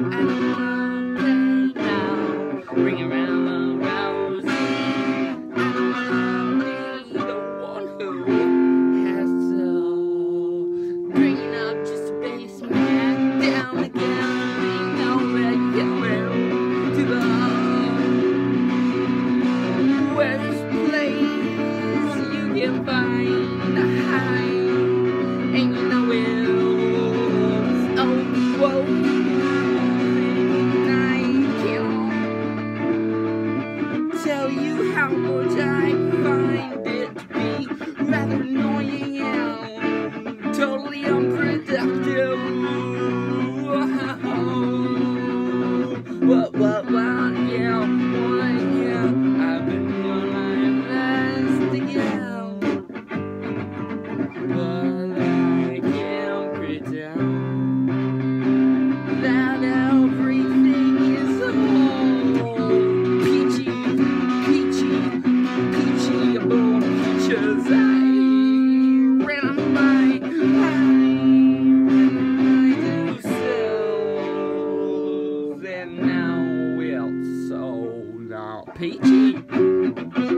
and temple till I find not peachy.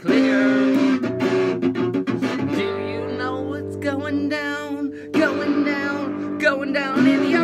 clear. Do you know what's going down, going down, going down in the